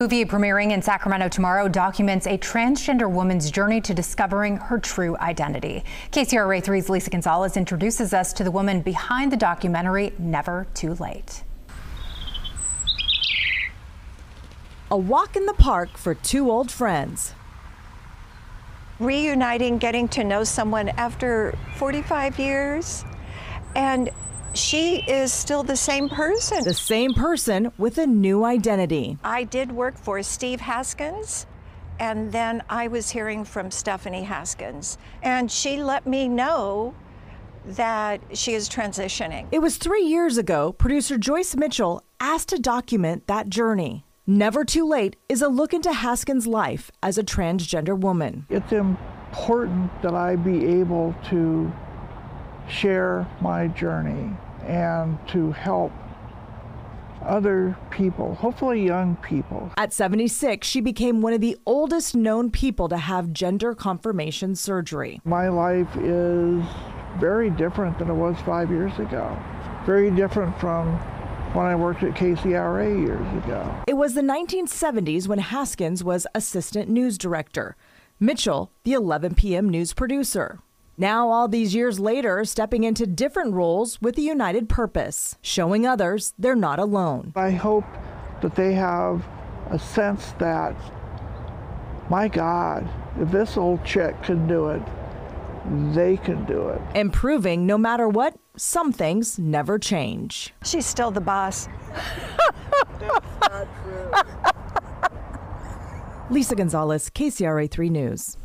Movie premiering in Sacramento tomorrow documents a transgender woman's journey to discovering her true identity. KCRA 3's Lisa Gonzalez introduces us to the woman behind the documentary Never Too Late. A walk in the park for two old friends. Reuniting, getting to know someone after 45 years, and she is still the same person. The same person with a new identity. I did work for Steve Haskins, and then I was hearing from Stephanie Haskins, and she let me know that she is transitioning. It was three years ago, producer Joyce Mitchell asked to document that journey. Never Too Late is a look into Haskins' life as a transgender woman. It's important that I be able to share my journey and to help other people, hopefully young people. At 76, she became one of the oldest known people to have gender confirmation surgery. My life is very different than it was five years ago. Very different from when I worked at KCRA years ago. It was the 1970s when Haskins was assistant news director. Mitchell, the 11 p.m. news producer. Now, all these years later, stepping into different roles with a united purpose, showing others they're not alone. I hope that they have a sense that, my God, if this old chick can do it, they can do it. Improving no matter what, some things never change. She's still the boss. Lisa Gonzalez, KCRA 3 News.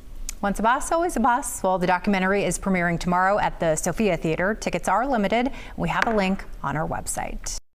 Once a boss, always a boss. Well, the documentary is premiering tomorrow at the Sofia Theater. Tickets are limited. We have a link on our website.